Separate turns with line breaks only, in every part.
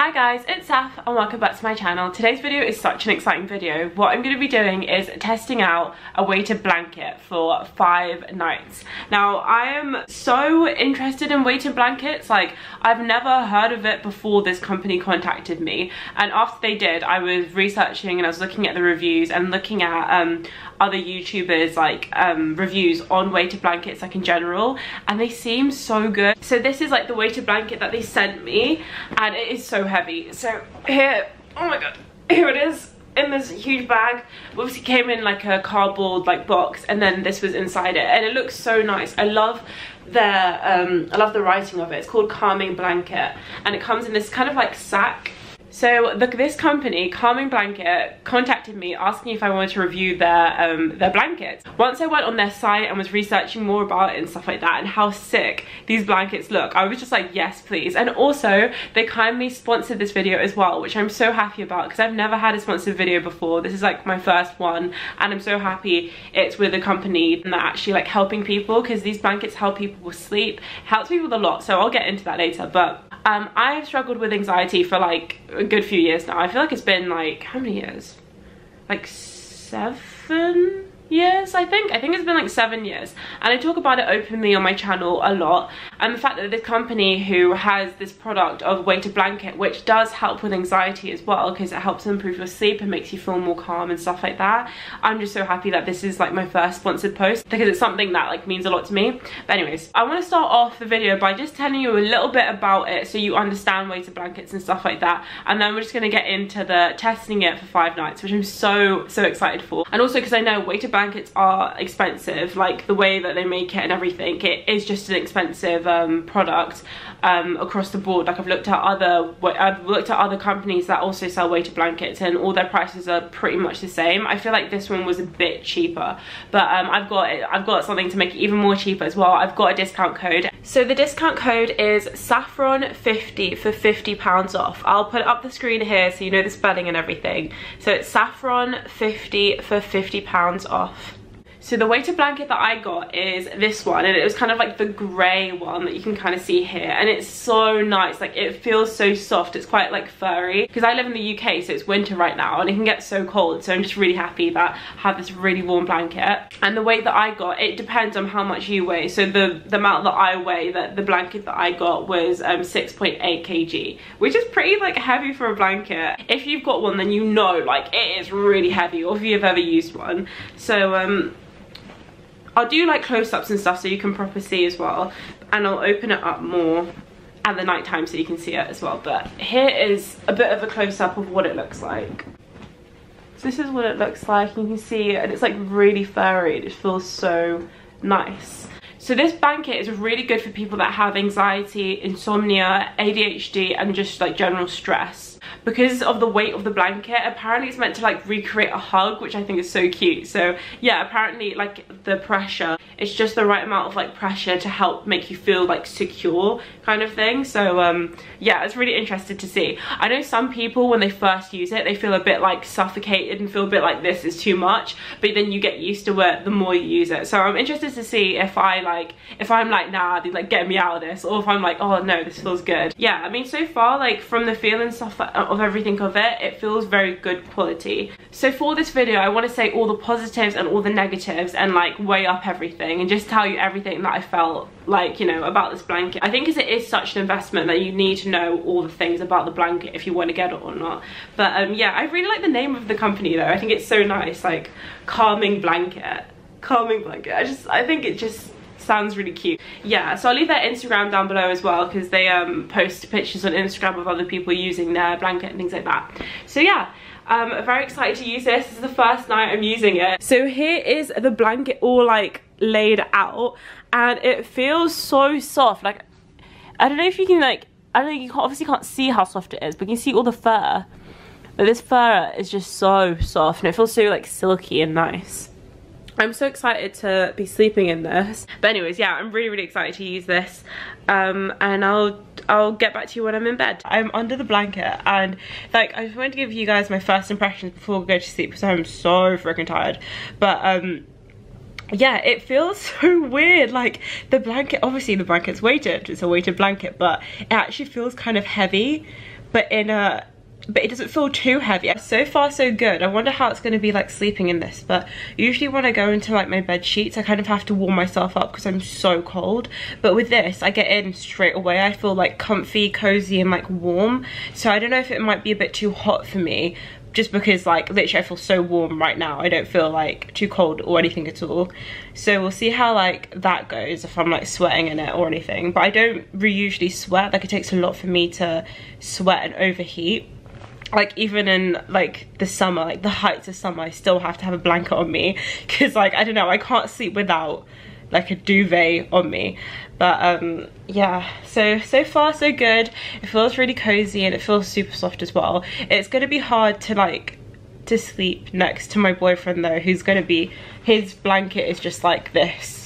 Hi guys, it's Saf and welcome back to my channel. Today's video is such an exciting video. What I'm going to be doing is testing out a weighted blanket for five nights. Now I am so interested in weighted blankets, like I've never heard of it before this company contacted me and after they did I was researching and I was looking at the reviews and looking at um, other YouTubers like um, reviews on weighted blankets like in general and they seem so good. So this is like the weighted blanket that they sent me and it is so heavy. So here, oh my god, here it is in this huge bag. Obviously came in like a cardboard like box and then this was inside it. And it looks so nice. I love the um i love the writing of it. It's called calming blanket. And it comes in this kind of like sack so the, this company, Calming Blanket, contacted me asking if I wanted to review their um, their blankets. Once I went on their site and was researching more about it and stuff like that and how sick these blankets look, I was just like, yes, please. And also, they kindly sponsored this video as well, which I'm so happy about because I've never had a sponsored video before. This is like my first one and I'm so happy it's with a company that actually like helping people because these blankets help people sleep, helps people a lot. So I'll get into that later. But um, I've struggled with anxiety for like a good few years now. I feel like it's been like, how many years? Like seven? Years I think. I think it's been like seven years. And I talk about it openly on my channel a lot. And the fact that this company who has this product of weighted blanket which does help with anxiety as well because it helps improve your sleep and makes you feel more calm and stuff like that I'm just so happy that this is like my first sponsored post because it's something that like means a lot to me. But anyways I want to start off the video by just telling you a little bit about it so you understand weighted blankets and stuff like that. And then we're just going to get into the testing it for five nights which I'm so so excited for. And also because I know weighted blankets are expensive like the way that they make it and everything it is just an expensive um, product um, across the board. Like I've looked at other I've looked at other companies that also sell weighted blankets and all their prices are pretty much the same. I feel like this one was a bit cheaper but um, I've got I've got something to make it even more cheaper as well. I've got a discount code. So the discount code is saffron 50 for 50 pounds off. I'll put up the screen here so you know the spelling and everything. So it's saffron 50 for 50 pounds off so the weighted blanket that I got is this one and it was kind of like the grey one that you can kind of see here and it's so nice like it feels so soft it's quite like furry. Because I live in the UK so it's winter right now and it can get so cold so I'm just really happy that I have this really warm blanket. And the weight that I got it depends on how much you weigh. So the the amount that I weigh that the blanket that I got was um, 6.8 kg which is pretty like heavy for a blanket. If you've got one then you know like it is really heavy or if you've ever used one. So um I'll do like close-ups and stuff so you can proper see as well and I'll open it up more at the night time so you can see it as well but here is a bit of a close-up of what it looks like. So this is what it looks like you can see and it's like really furry it feels so nice. So this blanket is really good for people that have anxiety, insomnia, ADHD and just like general stress because of the weight of the blanket apparently it's meant to like recreate a hug which I think is so cute. So yeah apparently like the pressure it's just the right amount of like pressure to help make you feel like secure kind of thing. So um yeah it's really interested to see. I know some people when they first use it they feel a bit like suffocated and feel a bit like this is too much. But then you get used to it the more you use it. So I'm interested to see if I like if I'm like nah they like get me out of this or if I'm like oh no this feels good. Yeah I mean so far like from the feeling stuff of everything of it it feels very good quality. So for this video I want to say all the positives and all the negatives and like weigh up everything and just tell you everything that I felt like you know about this blanket. I think as it is such an investment that you need to know all the things about the blanket if you want to get it or not. But um yeah I really like the name of the company though. I think it's so nice like calming blanket. Calming blanket. I just I think it just sounds really cute yeah so i'll leave their instagram down below as well because they um post pictures on instagram of other people using their blanket and things like that so yeah um, I'm very excited to use this. This is the first night I'm using it. So here is the blanket all like laid out and it feels so soft. Like, I don't know if you can like, I don't know, you obviously can't see how soft it is, but you can see all the fur. But this fur is just so soft and it feels so like silky and nice. I'm so excited to be sleeping in this. But anyways, yeah, I'm really, really excited to use this. Um, and I'll I'll get back to you when I'm in bed. I'm under the blanket and like I just wanted to give you guys my first impressions before we go to sleep because I'm so freaking tired. But um yeah it feels so weird like the blanket obviously the blanket's weighted it's a weighted blanket but it actually feels kind of heavy but in a but it doesn't feel too heavy. So far so good. I wonder how it's going to be like sleeping in this but usually when I go into like my bed sheets I kind of have to warm myself up because I'm so cold. But with this I get in straight away. I feel like comfy, cozy and like warm. So I don't know if it might be a bit too hot for me just because like literally I feel so warm right now. I don't feel like too cold or anything at all. So we'll see how like that goes if I'm like sweating in it or anything. But I don't usually sweat. Like it takes a lot for me to sweat and overheat like even in like the summer like the heights of summer i still have to have a blanket on me. Because like i don't know i can't sleep without like a duvet on me. But um yeah. So so far so good. It feels really cozy and it feels super soft as well. It's gonna be hard to like to sleep next to my boyfriend though who's gonna be his blanket is just like this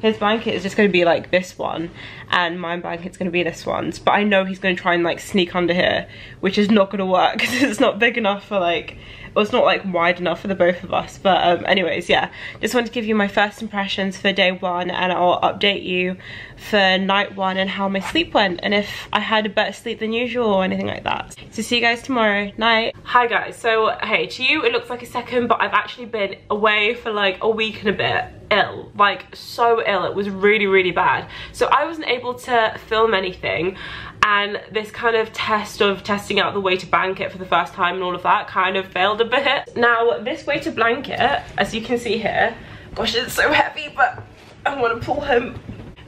his blanket is just going to be like this one and my blanket's going to be this one. But I know he's going to try and like sneak under here which is not going to work because it's not big enough for like it's not like wide enough for the both of us but um, anyways yeah. Just wanted to give you my first impressions for day one and I'll update you for night one and how my sleep went and if I had a better sleep than usual or anything like that. So see you guys tomorrow. Night. Hi guys. So hey to you it looks like a second but I've actually been away for like a week and a bit. Ill. Like so ill. It was really really bad. So I wasn't able to film anything and this kind of test of testing out the way weighted blanket for the first time and all of that kind of failed a bit. Now this weighted blanket, as you can see here, gosh it's so heavy but I want to pull him.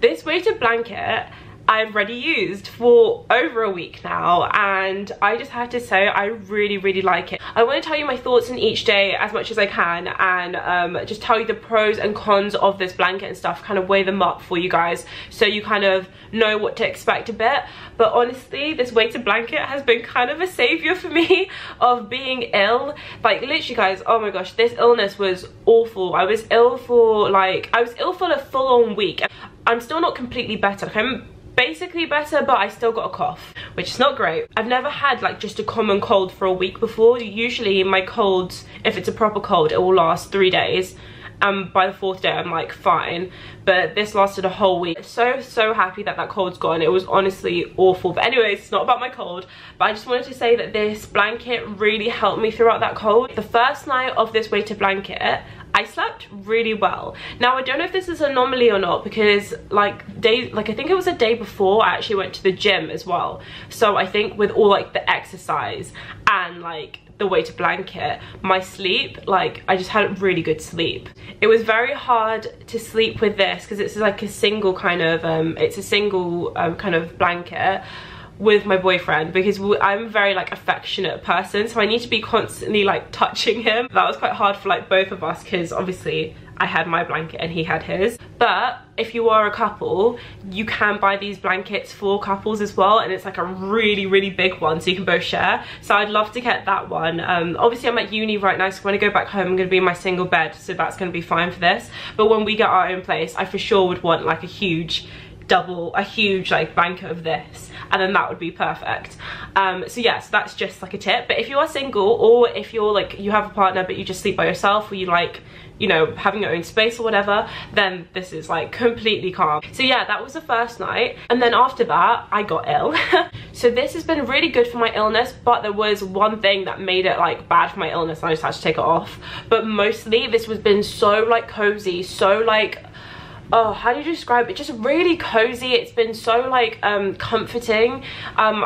This weighted blanket I've already used for over a week now and I just have to say I really really like it. I want to tell you my thoughts on each day as much as I can and um, just tell you the pros and cons of this blanket and stuff kind of weigh them up for you guys so you kind of know what to expect a bit. But honestly this weighted blanket has been kind of a savior for me of being ill. Like literally guys oh my gosh this illness was awful. I was ill for like I was ill for a full-on week. I'm still not completely better like I'm basically better but I still got a cough which is not great. I've never had like just a common cold for a week before. Usually my colds if it's a proper cold it will last three days and by the fourth day I'm like fine. But this lasted a whole week. So so happy that that cold's gone. It was honestly awful. But anyways it's not about my cold. But I just wanted to say that this blanket really helped me throughout that cold. The first night of this weighted blanket I slept really well. Now I don't know if this is an anomaly or not because like day like I think it was a day before I actually went to the gym as well. So I think with all like the exercise and like the weighted blanket, my sleep, like I just had really good sleep. It was very hard to sleep with this because it's like a single kind of, um, it's a single um, kind of blanket with my boyfriend because I'm a very like affectionate person so I need to be constantly like touching him. That was quite hard for like both of us because obviously I had my blanket and he had his. But if you are a couple, you can buy these blankets for couples as well and it's like a really, really big one so you can both share. So I'd love to get that one. Um, obviously I'm at uni right now so when I go back home I'm going to be in my single bed so that's going to be fine for this. But when we get our own place I for sure would want like a huge double, a huge like blanket of this and then that would be perfect. Um, so yes yeah, so that's just like a tip. But if you are single or if you're like you have a partner but you just sleep by yourself or you like you know having your own space or whatever then this is like completely calm. So yeah that was the first night. And then after that I got ill. So this has been really good for my illness but there was one thing that made it like bad for my illness and I just had to take it off. But mostly this was been so like cozy so like oh how do you describe it? Just really cozy. It's been so like um comforting. Um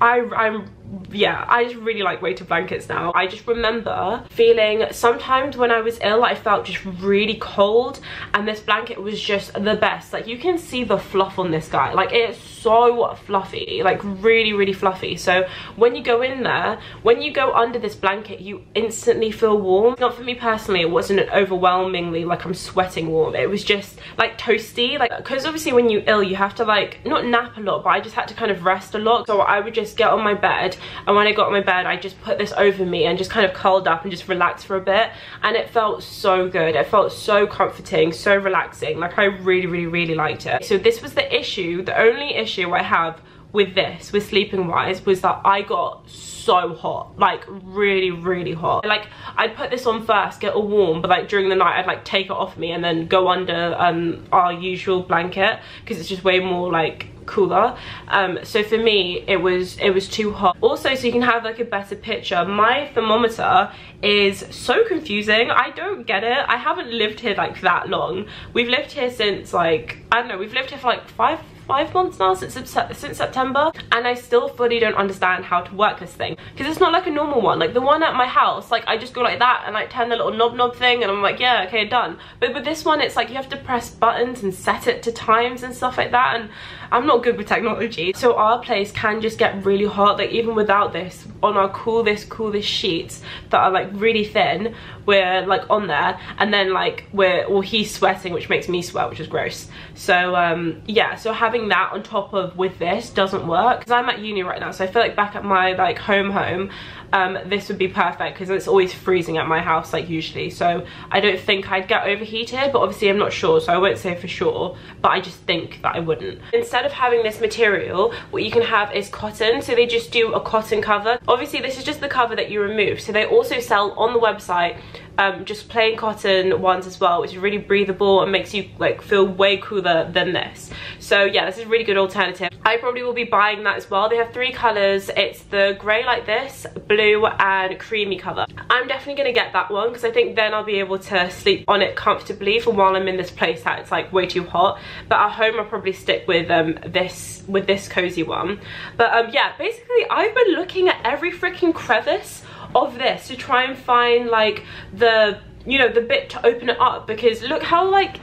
I, I'm yeah i just really like weighted blankets now. I just remember feeling sometimes when i was ill i felt just really cold and this blanket was just the best. Like you can see the fluff on this guy. Like it's so fluffy like really really fluffy. So when you go in there when you go under this blanket you instantly feel warm. Not for me personally it wasn't overwhelmingly like i'm sweating warm. It was just like toasty. Like because obviously when you're ill you have to like not nap a lot but i just had to kind of rest a lot. So i would just get on my bed and when I got my bed I just put this over me and just kind of curled up and just relaxed for a bit. And it felt so good. It felt so comforting so relaxing. Like I really really really liked it. So this was the issue the only issue I have with this with sleeping wise was that I got so hot. Like really really hot. Like I'd put this on first get all warm but like during the night I'd like take it off me and then go under um our usual blanket because it's just way more like cooler. Um, so for me it was it was too hot. Also so you can have like a better picture. My thermometer is so confusing. I don't get it. I haven't lived here like that long. We've lived here since like I don't know. We've lived here for like five five months now since since September and I still fully don't understand how to work this thing. Because it's not like a normal one. Like the one at my house like I just go like that and like turn the little knob knob thing and I'm like yeah okay done. But with this one it's like you have to press buttons and set it to times and stuff like that and I'm not good with technology. So our place can just get really hot like even without this. On our coolest coolest sheets that are like really thin we're like on there. And then like we're well he's sweating which makes me sweat which is gross. So um yeah so having that on top of with this doesn't work because I'm at uni right now so I feel like back at my like home home um, this would be perfect because it's always freezing at my house like usually so I don't think I'd get overheated but obviously I'm not sure so I won't say for sure but I just think that I wouldn't. Instead of having this material what you can have is cotton so they just do a cotton cover. Obviously this is just the cover that you remove so they also sell on the website um, just plain cotton ones as well which is really breathable and makes you like feel way cooler than this so yeah this is a really good alternative. I probably will be buying that as well. They have three colors it's the gray like this blue and creamy colour. I'm definitely gonna get that one because I think then I'll be able to sleep on it comfortably for while I'm in this place that it's like way too hot. But at home I'll probably stick with um this with this cozy one. But um yeah basically I've been looking at every freaking crevice of this to try and find like the you know the bit to open it up because look how like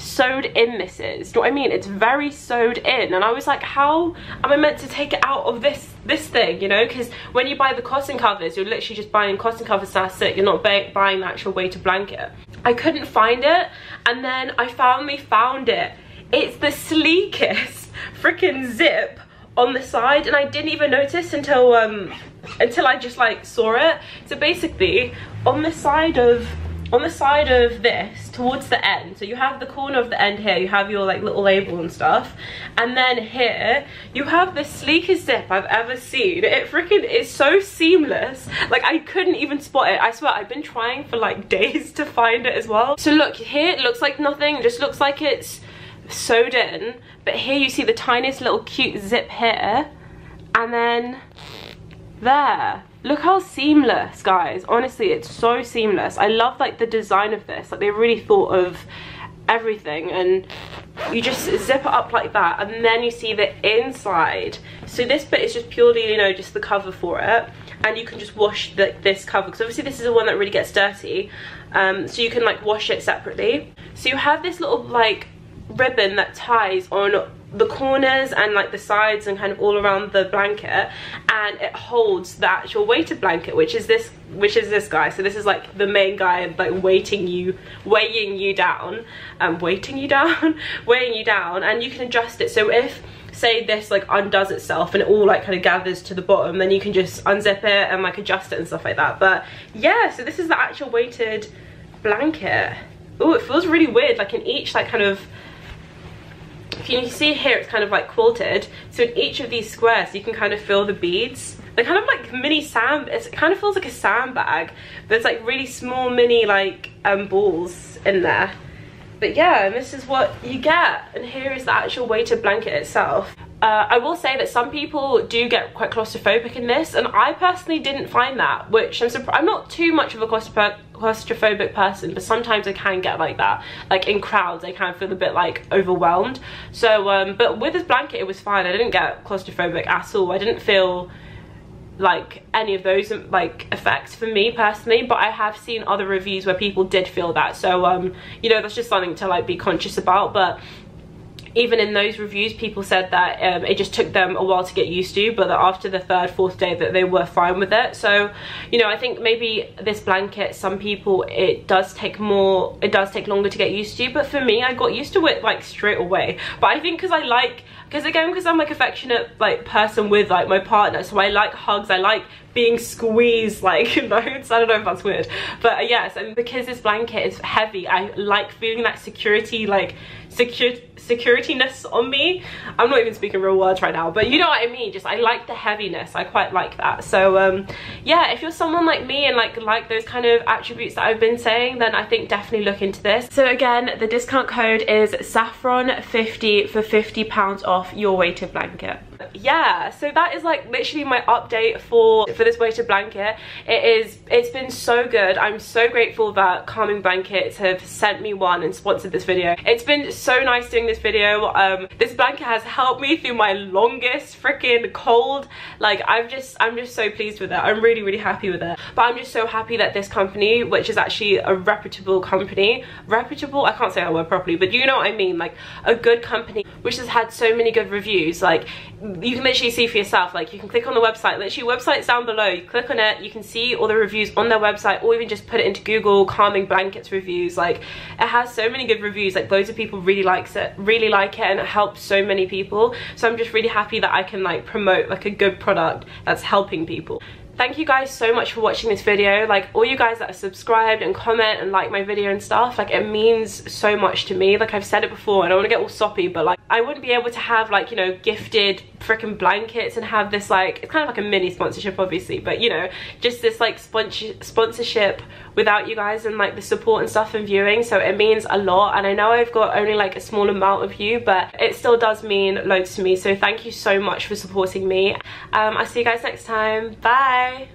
sewed in this is. Do you know what I mean? It's very sewed in and I was like how am I meant to take it out of this this thing you know because when you buy the cotton covers you're literally just buying cotton covers that's it you're not buying the actual weighted blanket. I couldn't find it and then I finally found it. It's the sleekest freaking zip on the side and I didn't even notice until um until I just like saw it so basically on the side of on the side of this towards the end so you have the corner of the end here you have your like little label and stuff and then here you have the sleekest zip i've ever seen. It freaking is so seamless like i couldn't even spot it. I swear i've been trying for like days to find it as well. So look here it looks like nothing just looks like it's sewed in but here you see the tiniest little cute zip here and then there look how seamless guys. Honestly it's so seamless. I love like the design of this. Like they really thought of everything and you just zip it up like that and then you see the inside. So this bit is just purely you know just the cover for it and you can just wash the, this cover because obviously this is the one that really gets dirty. Um, so you can like wash it separately. So you have this little like ribbon that ties on the corners and like the sides and kind of all around the blanket and it holds the actual weighted blanket which is this which is this guy. So this is like the main guy like weighting you weighing you down um weighting you down weighing you down and you can adjust it. So if say this like undoes itself and it all like kind of gathers to the bottom then you can just unzip it and like adjust it and stuff like that. But yeah so this is the actual weighted blanket. Oh it feels really weird like in each like kind of if you see here it's kind of like quilted. So in each of these squares you can kind of feel the beads. They're kind of like mini sand it kind of feels like a sandbag it's like really small mini like um balls in there. But yeah and this is what you get and here is the actual weighted blanket itself. Uh, I will say that some people do get quite claustrophobic in this and I personally didn't find that which I'm I'm not too much of a claustrophobic person but sometimes I can get like that. Like in crowds I can feel a bit like overwhelmed. So um, but with this blanket it was fine. I didn't get claustrophobic at all. I didn't feel like any of those like effects for me personally but I have seen other reviews where people did feel that. So um you know that's just something to like be conscious about. But even in those reviews people said that um, it just took them a while to get used to but that after the third fourth day that they were fine with it. So you know i think maybe this blanket some people it does take more it does take longer to get used to but for me i got used to it like straight away. But i think because i like because again because i'm like affectionate like person with like my partner so i like hugs i like being squeezed like loads i don't know if that's weird but uh, yes and because this blanket is heavy i like feeling that security like secure securityness on me. I'm not even speaking real words right now but you know what i mean. Just i like the heaviness. I quite like that. So um yeah if you're someone like me and like like those kind of attributes that i've been saying then i think definitely look into this. So again the discount code is saffron 50 for 50 pounds off your weighted blanket yeah so that is like literally my update for for this weighted blanket. It is it's been so good. I'm so grateful that calming blankets have sent me one and sponsored this video. It's been so nice doing this video. Um this blanket has helped me through my longest freaking cold. Like i've just i'm just so pleased with it. I'm really really happy with it. But i'm just so happy that this company which is actually a reputable company reputable i can't say that word properly but you know what i mean like a good company which has had so many good reviews. Like you can literally see for yourself like you can click on the website literally website's down below you click on it you can see all the reviews on their website or even just put it into google calming blankets reviews like it has so many good reviews like loads of people really likes it really like it and it helps so many people. So i'm just really happy that i can like promote like a good product that's helping people. Thank you guys so much for watching this video. Like all you guys that are subscribed and comment and like my video and stuff like it means so much to me. Like i've said it before and i don't want to get all soppy but like i wouldn't be able to have like you know gifted freaking blankets and have this like it's kind of like a mini sponsorship obviously but you know just this like sponsorship without you guys and like the support and stuff and viewing. So it means a lot. And I know I've got only like a small amount of you but it still does mean loads to me. So thank you so much for supporting me. Um, I'll see you guys next time. Bye